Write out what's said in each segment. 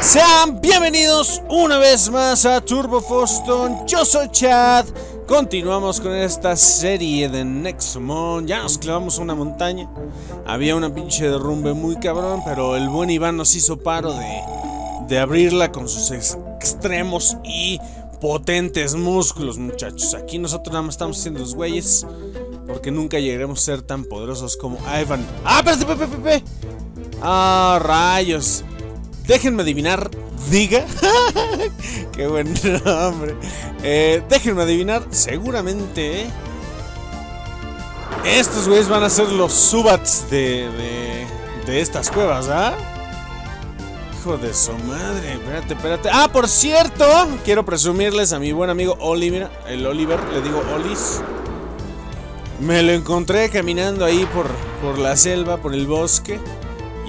Sean bienvenidos una vez más a Turbo Foston. Yo soy Chad. Continuamos con esta serie de Nexomon. Ya nos clavamos una montaña. Había una pinche derrumbe muy cabrón, pero el buen Iván nos hizo paro de, de abrirla con sus extremos y potentes músculos, muchachos. Aquí nosotros nada más estamos haciendo los güeyes. Porque nunca llegaremos a ser tan poderosos como Ivan. ¡Ah, espérate, pepe, pepe! ¡Ah, rayos! Déjenme adivinar. Diga. Qué buen nombre. Eh, déjenme adivinar. Seguramente. Estos güeyes van a ser los subats de, de, de estas cuevas, ¿ah? Hijo de su madre. Espérate, espérate. Ah, por cierto. Quiero presumirles a mi buen amigo Oliver. El Oliver, le digo Olis. Me lo encontré caminando ahí por, por la selva, por el bosque.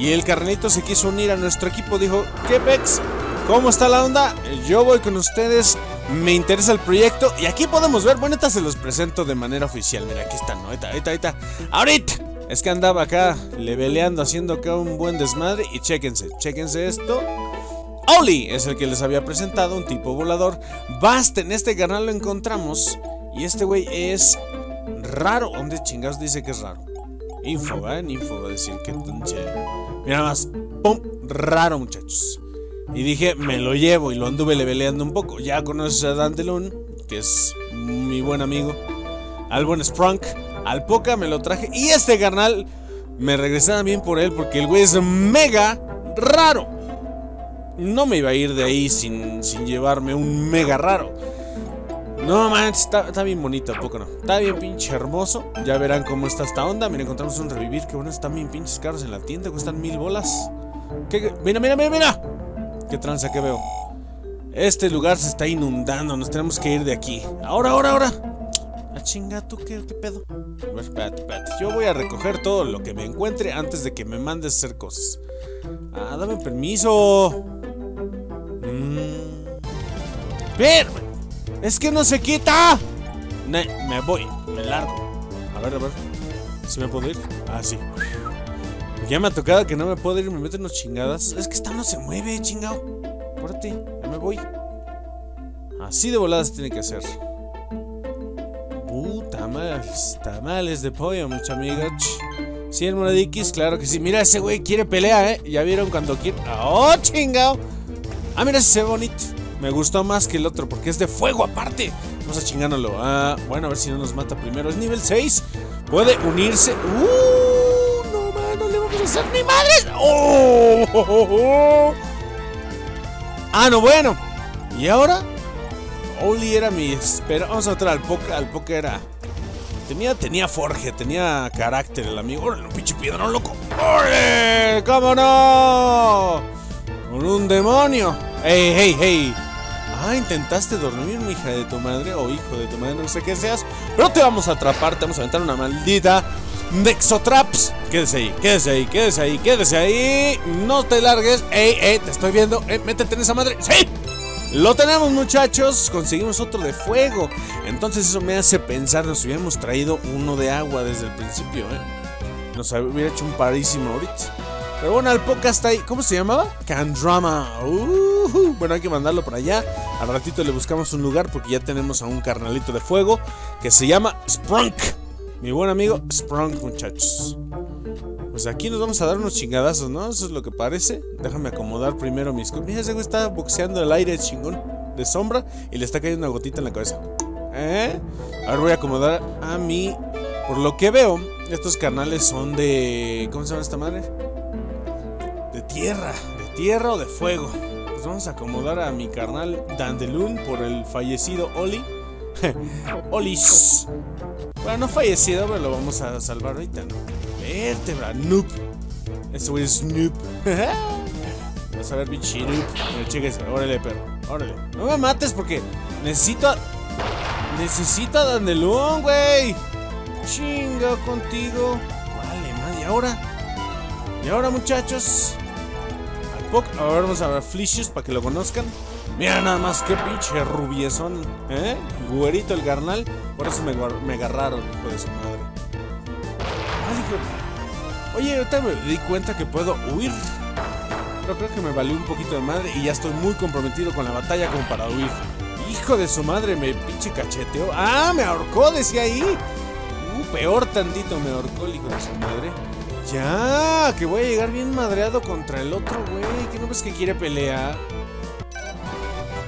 Y el carnito se quiso unir a nuestro equipo. Dijo, ¿qué pex? ¿Cómo está la onda? Yo voy con ustedes. Me interesa el proyecto. Y aquí podemos ver. Bueno, ahorita se los presento de manera oficial. Mira, aquí están. ¿no? Ahorita, ahorita, ahorita. Ahorita. Es que andaba acá leveleando, haciendo acá un buen desmadre. Y chéquense, chéquense esto. Oli es el que les había presentado, un tipo volador. Basta, en este canal lo encontramos. Y este güey es raro. ¿Dónde chingados dice que es raro? Info, ¿eh? En info va a decir que Mira más. ¡Pum! Raro, muchachos. Y dije, me lo llevo y lo anduve leveleando un poco. Ya conoces a Dandelun, que es mi buen amigo. Al buen Sprunk. Al Poca me lo traje. Y este carnal me regresaba bien por él porque el güey es mega raro. No me iba a ir de ahí sin, sin llevarme un mega raro. No manches, está, bien bonito, poco no? Está bien pinche hermoso. Ya verán cómo está esta onda. Mira, encontramos un revivir. Que bueno, están bien pinches caros en la tienda. Cuestan mil bolas. ¿Qué? Mira, mira, mira, mira. Qué tranza que veo. Este lugar se está inundando. Nos tenemos que ir de aquí. Ahora, ahora, ahora. A ah, chinga, ¿tú qué, qué pedo? A. Yo voy a recoger todo lo que me encuentre antes de que me mandes a hacer cosas. Ah, dame permiso. Mmm. ¡Es que no se quita! me voy, me largo. A ver, a ver. ¿Si me puedo ir? Ah, sí. Ya me ha tocado que no me puedo ir, me meten unas chingadas. Es que esta no se mueve, chingado. ti, ya me voy. Así de voladas tiene que ser. Uh, tamales, tamales de pollo, mucha amiga. Sí, el monediquis, claro que sí. Mira, ese güey quiere pelea, ¿eh? Ya vieron cuando quiere. ¡Oh, chingado! Ah, mira, ese bonito. Me gustó más que el otro porque es de fuego aparte. Vamos a chingándolo. Ah, bueno, a ver si no nos mata primero. Es nivel 6. Puede unirse. ¡Uh! No, no le vamos a hacer ni madres. ¡Oh! Ah, no, bueno. ¿Y ahora? Oli era mi espera. Vamos a otra al poker. Al poker era. Tenía, tenía forje, tenía carácter el amigo. ¡Órale, un pinche piedra, no loco! ¡Órale! ¡Cómo no! ¡Con un demonio! ¡Hey, hey, hey! Ah, intentaste dormir, mi hija de tu madre o hijo de tu madre, no sé qué seas. Pero te vamos a atrapar, te vamos a aventar una maldita Nexotraps. Quédese ahí, quédese ahí, quédese ahí, quédese ahí. No te largues. Ey, ey, te estoy viendo. Ey, métete en esa madre. ¡Sí! Lo tenemos, muchachos. Conseguimos otro de fuego. Entonces, eso me hace pensar. Nos hubiéramos traído uno de agua desde el principio, ¿eh? Nos hubiera hecho un parísimo ahorita. Pero bueno, al poca está ahí. ¿Cómo se llamaba? Candrama. Uh, bueno, hay que mandarlo para allá. Al ratito le buscamos un lugar porque ya tenemos a un carnalito de fuego que se llama Sprunk. Mi buen amigo Sprunk, muchachos. Pues aquí nos vamos a dar unos chingadazos, ¿no? Eso es lo que parece. Déjame acomodar primero mis. Mira, ese güey está boxeando el aire chingón de sombra y le está cayendo una gotita en la cabeza. ¿Eh? Ahora voy a acomodar a mi... Por lo que veo, estos canales son de... ¿Cómo se llama esta madre? Tierra. ¿De tierra o de fuego? Pues vamos a acomodar a mi carnal Dandelun por el fallecido Oli. Olis. Bueno, no fallecido, pero lo vamos a salvar ahorita, ¿no? Vértebra, noob. Güey es noob. Vamos a ver, bichi noob. Chéquese, órale, perro. Órale. No me mates porque necesito. Necesito a Dandelun, güey. Chinga contigo. Vale, madre. ¿Y ahora? ¿Y ahora, muchachos? Ahora vamos a ver Flicious para que lo conozcan. Mira nada más qué pinche rubiezón, ¿eh? Güerito el garnal. Por eso me, agarraron, hijo de su madre. Oye, ahorita me di cuenta que puedo huir. Pero creo que me valió un poquito de madre y ya estoy muy comprometido con la batalla como para huir. Hijo de su madre, me pinche cacheteó. ¡Ah! Me ahorcó, decía ahí. Uh, peor tantito me ahorcó el hijo de su madre. Ya, que voy a llegar bien madreado contra el otro, güey. ¿Qué no ves que quiere pelear?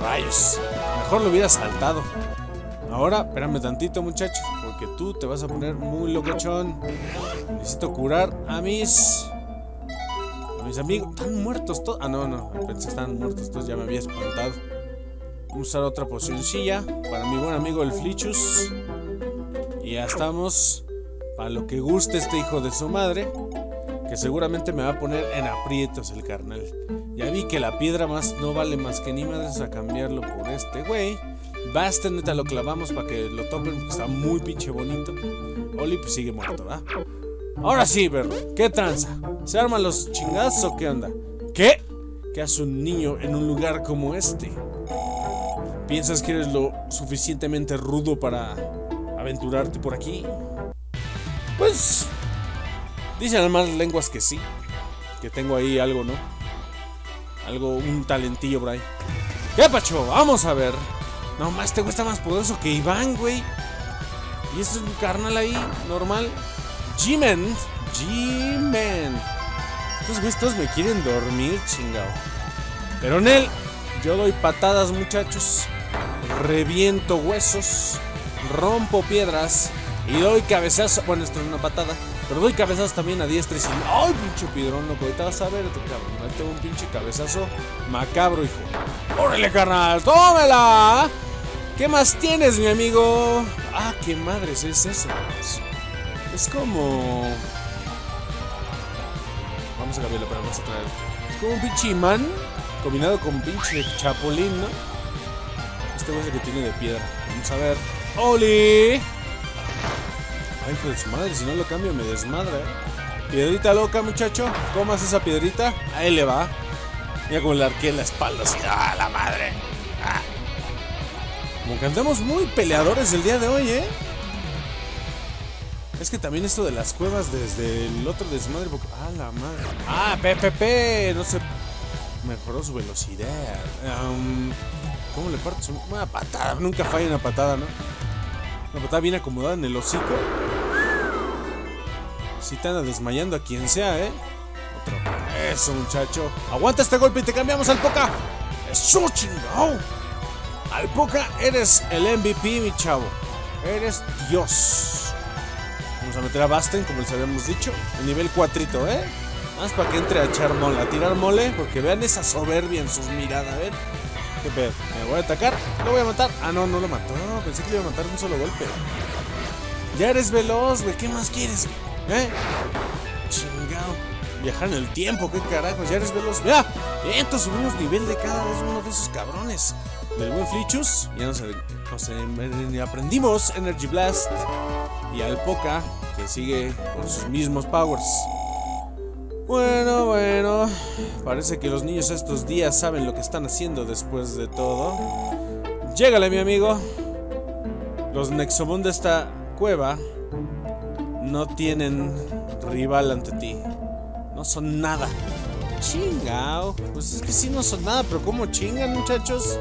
Rayos. Mejor lo hubiera saltado. Ahora, espérame tantito, muchachos. Porque tú te vas a poner muy locochón. Necesito curar a mis. A mis amigos. Están muertos todos. Ah, no, no. Pensé que estaban muertos todos. Ya me había espantado. A usar otra pocioncilla. Para mi buen amigo el Flichus. Y ya estamos. Para lo que guste este hijo de su madre. Que seguramente me va a poner en aprietos el carnal. Ya vi que la piedra más no vale más que ni madres a cambiarlo por este güey. Basta, neta, lo clavamos para que lo topen porque está muy pinche bonito. Oli pues sigue muerto, ¿verdad? Ahora sí, perro. ¿Qué tranza? ¿Se arman los chingazos o qué onda? ¿Qué? ¿Qué hace un niño en un lugar como este? ¿Piensas que eres lo suficientemente rudo para aventurarte por aquí? Pues... Dicen las más lenguas que sí. Que tengo ahí algo, ¿no? Algo, un talentillo por ahí. ¿Qué, Pacho? Vamos a ver. No más, este güey está más poderoso que Iván, güey. Y es un carnal ahí, normal. G-Men. G-Men. Estos güeyes me quieren dormir, chingado. Pero en él, yo doy patadas, muchachos. Reviento huesos. Rompo piedras. Y doy cabezazo. Bueno, esto es una patada. Pero doy cabezazos también a diestra y sin. ¡Ay, pinche piedrón, loco! Ahorita vas a ver, cabrón. Ahí tengo un pinche cabezazo macabro, hijo. ¡Órale, carnal! ¡Tómela! ¿Qué más tienes, mi amigo? Ah, qué madres es eso. Es como. Vamos a cambiarlo, pero vamos a traer. Es como un pinche imán combinado con pinche chapulín, ¿no? Este güey es el que tiene de piedra. Vamos a ver. ¡Oli! Ay, hijo de su madre, si no lo cambio me desmadra, ¿eh? Piedrita loca, muchacho. Comas esa piedrita. Ahí le va. Mira como le arqué en la espalda así. ¡Ah, la madre! ¡Ah! Como que andamos muy peleadores el día de hoy, ¿eh? Es que también esto de las cuevas desde el otro desmadre. ¡Ah, la madre! ¡Ah, PPP! No sé. Mejoró su velocidad. ¿Cómo le parto? Una patada. Nunca falla una patada, ¿no? Una patada bien acomodada en el hocico. Si te anda desmayando a quien sea, ¿eh? Otro. Eso, muchacho. Aguanta este golpe y te cambiamos al Poca. Eso, chingado. Al Poca eres el MVP, mi chavo. Eres Dios. Vamos a meter a Basten, como les habíamos dicho. En nivel 4, ¿eh? Más para que entre a echar mole, a tirar mole. Porque vean esa soberbia en sus miradas, a ver. ¿Qué pedo? ¿Me voy a atacar? ¿Lo voy a matar? Ah, no, no lo mató. Pensé que le iba a matar de un solo golpe. Ya eres veloz, güey. ¿Qué más quieres? ¿Eh? Chingado. Viajar en el tiempo, qué carajos. Ya eres veloz. Mira, entonces subimos nivel de cada vez uno de esos cabrones. Del buen Flichus. Ya nos, nos eh, aprendimos Energy Blast. Y al Poca, que sigue con sus mismos powers. Bueno, bueno. Parece que los niños estos días saben lo que están haciendo después de todo. Llégale, mi amigo. Los Nexomon de esta cueva no tienen rival ante ti. No son nada. Chingao. Pues es que sí no son nada, pero ¿cómo chingan, muchachos?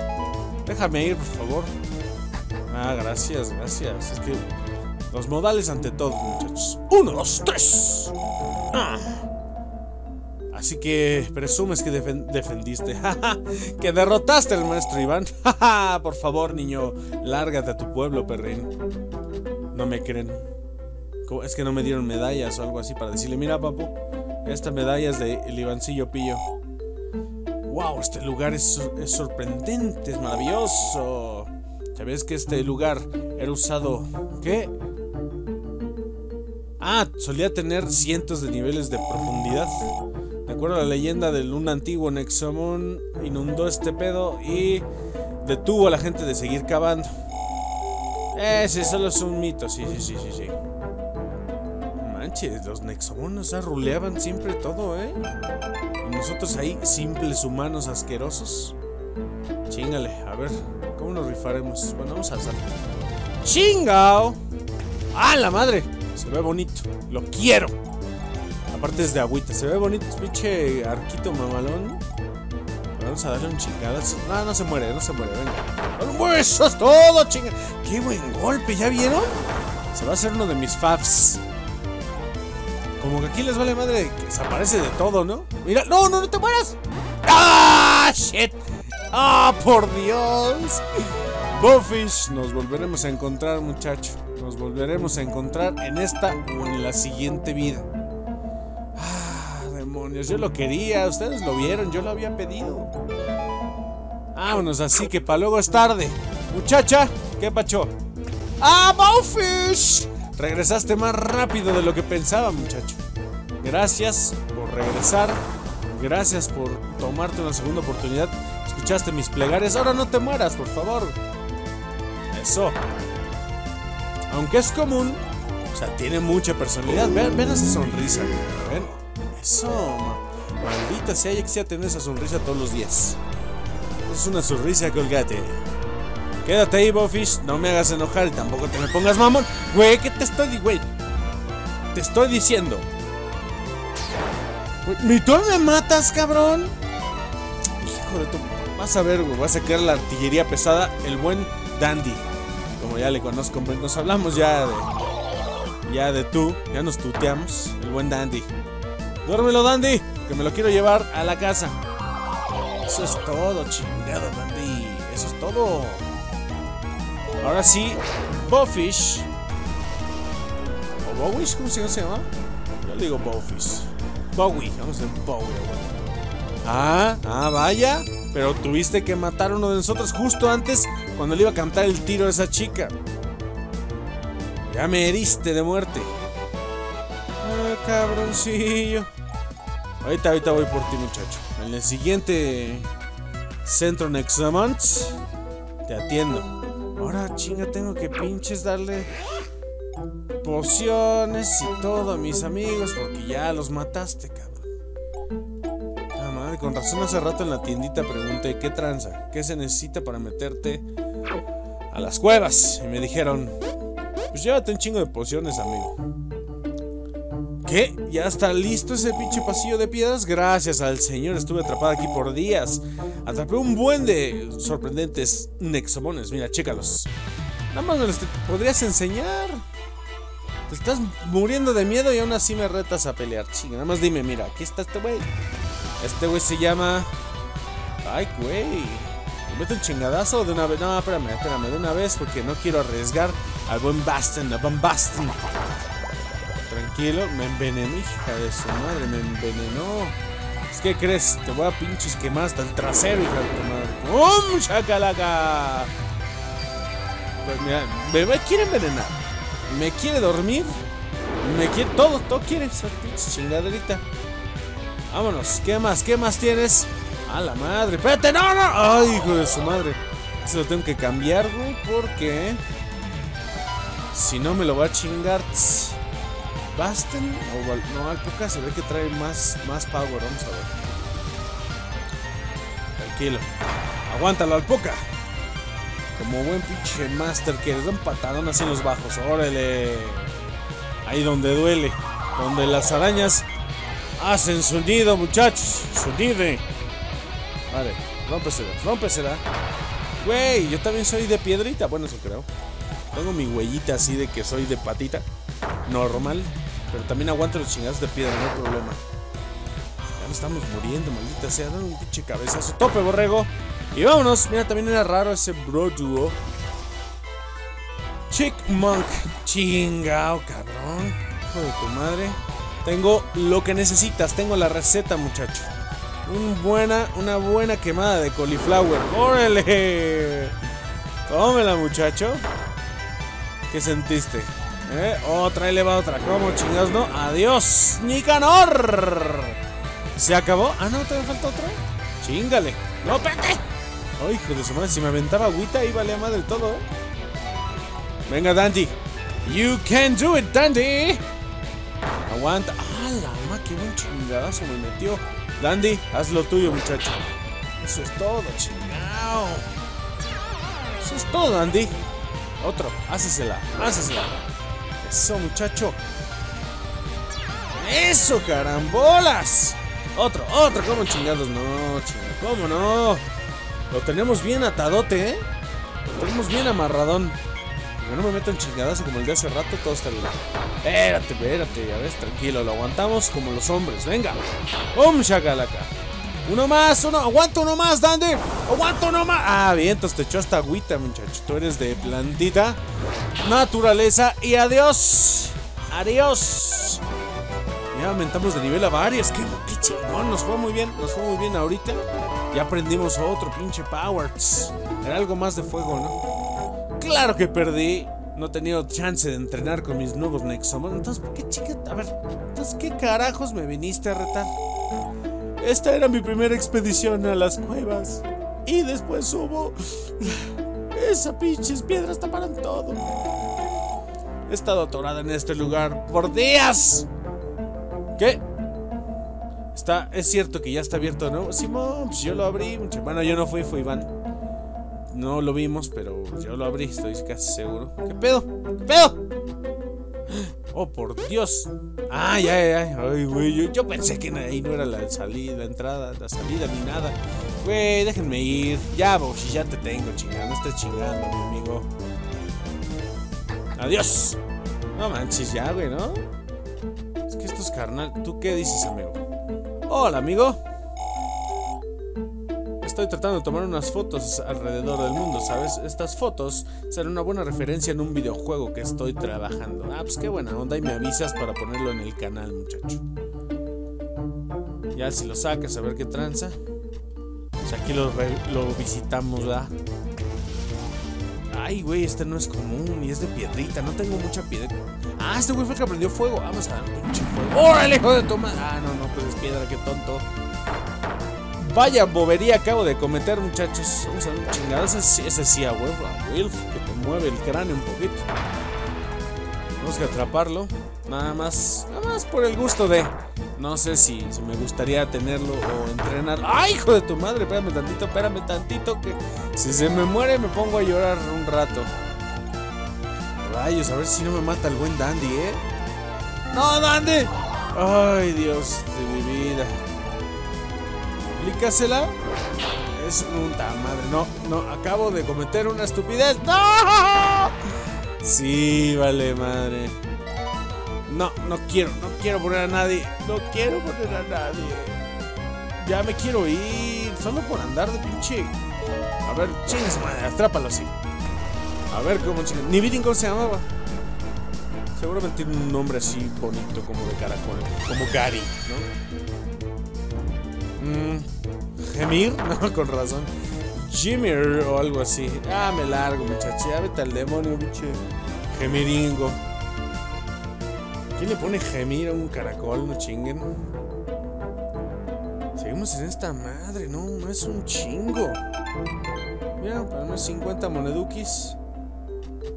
Déjame ir, por favor. Ah, gracias, gracias. Es que los modales ante todo, muchachos. Uno, dos, tres. Ah. Así que presumes que defendiste. que derrotaste al maestro Iván. Por favor, niño, lárgate a tu pueblo, perrín. No me creen. Es que no me dieron medallas o algo así para decirle, mira, papu, esta medalla es de el Pillo. Wow, este lugar es, sorprendente, es maravilloso. ¿Sabes que este lugar era usado? ¿Qué? Ah, solía tener cientos de niveles de profundidad. De acuerdo a la leyenda de un antiguo Nexomon, inundó este pedo y detuvo a la gente de seguir cavando. Ese solo es un mito, sí, sí, sí, sí, sí. Manches, los Nexomonos ruleaban siempre todo, ¿eh? Y nosotros ahí, simples humanos asquerosos. Chingale, a ver, ¿cómo nos rifaremos? Bueno, vamos a alzar. ¡Chingao! ¡Ah, la madre! Se ve bonito, lo quiero. Aparte es de agüita. Se ve bonito, pinche arquito mamalón. Vamos a darle un chingadazo. No, no se muere, no se muere, venga. ¡Eso es todo, chinga! ¡Qué buen golpe! ¿Ya vieron? Se va a hacer uno de mis faves. Como que aquí les vale madre que desaparece de todo, ¿no? Mira, no, no, no te mueras. ¡Ah, shit! ¡Ah, por Dios! Bowfish, nos volveremos a encontrar, muchacho. Nos volveremos a encontrar en esta o en la siguiente vida. Ah, demonios, yo lo quería, ustedes lo vieron, yo lo había pedido. Vámonos, así que para luego es tarde. Muchacha, ¿qué pacho? ¡Ah, Bowfish! Regresaste más rápido de lo que pensaba, muchacho. Gracias por regresar. Gracias por tomarte una segunda oportunidad. Escuchaste mis plegarias. Ahora no te mueras, por favor. Eso. Aunque es común, o sea, tiene mucha personalidad. Ven esa sonrisa. Eso. Maldita sea, ya quisiera tener esa sonrisa todos los días. Es una sonrisa colgate. Quédate ahí, Bofish. No me hagas enojar y tampoco te me pongas mamón. Güey, ¿qué te estoy güey? Te estoy diciendo. ¿Ni tú me matas, cabrón? Hijo de tu. Vas a ver, güey. Vas a sacar la artillería pesada. El buen Dandy. Como ya le conozco, nos hablamos ya de. Ya de tú. Ya nos tuteamos. El buen Dandy. Duérmelo, Dandy. Que me lo quiero llevar a la casa. Eso es todo, chingado, Dandy. Eso es todo. Ahora sí, Bowfish. ¿O Bowish? ¿Cómo se llama? Yo digo Bowfish. Bowie, vamos a decir Bowie, Ah, ah, vaya. Pero tuviste que matar a uno de nosotros justo antes cuando le iba a cantar el tiro a esa chica. Ya me heriste de muerte. Ah, cabroncillo. Ahorita, ahorita voy por ti, muchacho. En el siguiente centro Nexamants te atiendo. Chinga, tengo que pinches darle pociones y todo a mis amigos porque ya los mataste, cabrón. Ah, madre, con razón hace rato en la tiendita pregunté qué tranza, qué se necesita para meterte a las cuevas. Y me dijeron, pues llévate un chingo de pociones, amigo. ¿Qué? ¿Ya está listo ese pinche pasillo de piedras? Gracias al señor, estuve atrapada aquí por días. Atrapé un buen de sorprendentes nexomones. Mira, chécalos. Nada más me los podrías enseñar. Te estás muriendo de miedo y aún así me retas a pelear. Chinga, nada más dime, mira, aquí está este güey. Este güey se llama. Ay, güey. ¿Me meto un chingadazo de una vez? No, espérame, espérame, de una vez porque no quiero arriesgar al buen Baston, al buen Baston. Tranquilo, me envenenó, hija de su madre, me envenenó. Es que crees, te voy a pinches quemar hasta el trasero, hija de tu madre. ¡Pum! ¡Chacalaca! Pues mira, me quiere envenenar. Me quiere dormir. Me quiere todo, todo quiere esa pinche chingaderita. Vámonos, ¿qué más? ¿Qué más tienes? A la madre, espérate, no, no. Ay, hijo de su madre. Eso lo tengo que cambiar, güey, porque si no me lo va a chingar. Basten o no, Alpuca se ve que trae más, más power. Vamos a ver. Tranquilo. Aguántalo, Alpuca. Como buen pinche master que les da un patadón así en los bajos. Órale. Ahí donde duele. Donde las arañas hacen su nido, muchachos. Su nido. Vale, rómpesela, rómpesela. Güey, yo también soy de piedrita. Bueno, eso creo. Tengo mi huellita así de que soy de patita. Normal. Pero también aguanto los chingados de piedra, no hay problema. Ya nos estamos muriendo, maldita sea. Dame un pinche cabezazo. Tope, borrego. Y vámonos. Mira, también era raro ese bro duo. Chick Monk. Chingao, cabrón. Hijo de tu madre. Tengo lo que necesitas. Tengo la receta, muchacho. Un buena, una buena quemada de cauliflower. ¡Órale! Tómela, muchacho. ¿Qué sentiste? ¿Eh? Otra y le va otra. ¿Cómo chingados no? ¡Adiós! ¡Nicanor! ¿Se acabó? Ah, no, ¿todavía falta otra? ¡Chingale! ¡No, pete! ¡Ay, hijo de su madre! Si me aventaba agüita, iba a madre todo. Venga, Dandy. You can do it, Dandy. Aguanta. ¡Ah, la ma! ¡Qué buen chingadazo me metió! Dandy, haz lo tuyo, muchacho. Eso es todo, chingado. Eso es todo, Dandy. Otro, hácesela, hácesela. Eso, muchacho. ¡Eso, carambolas! Otro, otro, ¿cómo chingados? No, chingados, ¿cómo no? Lo tenemos bien atadote, ¿eh? Lo tenemos bien amarradón. Que no me meto en chingadas como el de hace rato, todo está bien. Espérate, espérate, ya ves, tranquilo, lo aguantamos como los hombres. Venga. ¡Um, shakalaka! Uno más, uno, aguanta uno más, Dandy. Aguanta uno más. Ah, bien, entonces te echó hasta agüita, muchacho. Tú eres de plantita, naturaleza y adiós. Adiós. Ya aumentamos de nivel a varias. Qué, qué chingón, nos fue muy bien, nos fue muy bien ahorita. Ya aprendimos otro pinche Powers. Era algo más de fuego, ¿no? Claro que perdí. No he tenido chance de entrenar con mis nuevos Nexomon. Entonces, ¿por qué chica? A ver, entonces, ¿qué carajos me viniste a retar? Esta era mi primera expedición a las cuevas. Y después hubo. Esa pinches piedras taparon todo. He estado atorada en este lugar por días. ¿Qué? Está, es cierto que ya está abierto, ¿no? Simón, pues yo lo abrí. Bueno, yo no fui, fue Iván. No lo vimos, pero yo lo abrí, estoy casi seguro. ¿Qué pedo? ¿Qué pedo? Oh, por Dios. Ay, ay, ay. Ay, güey. Yo, pensé que ahí no era la salida, la entrada, la salida ni nada. Güey, déjenme ir. Ya, si ya te tengo, chingando. No estés chingando, mi amigo. Adiós. No manches, ya, güey, ¿no? Es que esto es carnal. ¿Tú qué dices, amigo? Hola, amigo. Estoy tratando de tomar unas fotos alrededor del mundo, ¿sabes? Estas fotos serán una buena referencia en un videojuego que estoy trabajando. Ah, pues qué buena onda y me avisas para ponerlo en el canal, muchacho. Ya si lo sacas, a ver qué tranza. Pues aquí lo, visitamos, ¿verdad? Ay, güey, este no es común y es de piedrita. No tengo mucha piedra. Ah, este güey fue que aprendió fuego. Vamos a dar pinche fuego. ¡Órale, hijo de toma! Ah, no, no, pues es piedra, qué tonto. Vaya bobería acabo de cometer, muchachos. Vamos a ver, chingados. Ese, ese sí a huevo, Wilf, que te mueve el cráneo un poquito. Tenemos que atraparlo. Nada más, nada más por el gusto de. No sé si, si me gustaría tenerlo o entrenar. ¡Ay, hijo de tu madre! Espérame tantito, espérame tantito. Que si se me muere, me pongo a llorar un rato. Rayos, a ver si no me mata el buen Dandy, ¿eh? ¡No, Dandy! ¡Ay, Dios de mi vida! Aplícasela. Es un madre. No, no, acabo de cometer una estupidez. ¡No! Sí, vale, madre. No, no quiero, no quiero poner a nadie. No quiero poner a nadie. Ya me quiero ir. Solo por andar de pinche. A ver, chingas madre, atrápalo así. A ver cómo chingas. Ni vi se llamaba. Seguramente tiene un nombre así bonito como de caracol. Como Gary, ¿no? Mmm. ¿Gemir? No, con razón. Jimmer o algo así. Ah, me largo, muchacho. Ya vete al demonio, biche. Gemiringo. ¿Quién le pone gemir a un caracol? No chinguen. Seguimos en esta madre, no, no es un chingo. Mira, para unos 50 monedukis.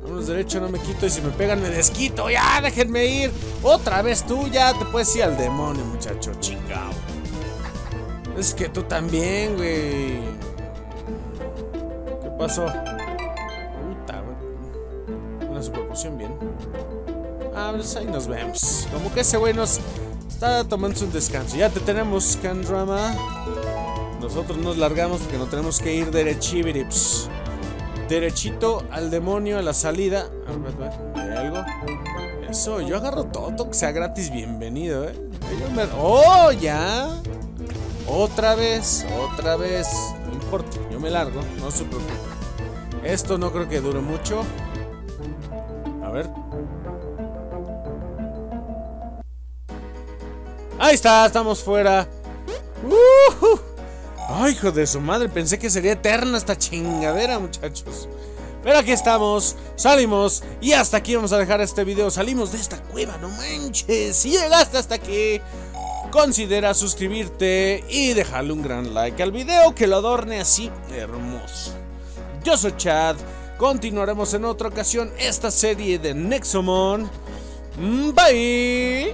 Vámonos derecho, no me quito. Y si me pegan, me desquito. Ya, déjenme ir. Otra vez tú, ya te puedes ir al demonio, muchacho. Es que tú también, güey. ¿Qué pasó? Puta. Una superposición bien. Ah, pues ahí nos vemos. Como que ese güey nos está tomando un descanso. Ya te tenemos, Candrama. Nosotros nos largamos porque no tenemos que ir derechibirips. Derechito al demonio a la salida. A ver, ¿Hay algo? Eso, yo agarro todo, que sea gratis, bienvenido, eh. ¡Oh, ya! Otra vez, otra vez. No importa, yo me largo, no se preocupe. Esto no creo que dure mucho. A ver. Ahí está, estamos fuera. Uh Ay, hijo de su madre, pensé que sería eterna esta chingadera, muchachos. Pero aquí estamos, salimos y hasta aquí vamos a dejar este video. Salimos de esta cueva, no manches. Si llegaste hasta aquí, considera suscribirte y dejarle un gran like al video que lo adorne así hermoso. Yo soy Chad, continuaremos en otra ocasión esta serie de Nexomon. Bye.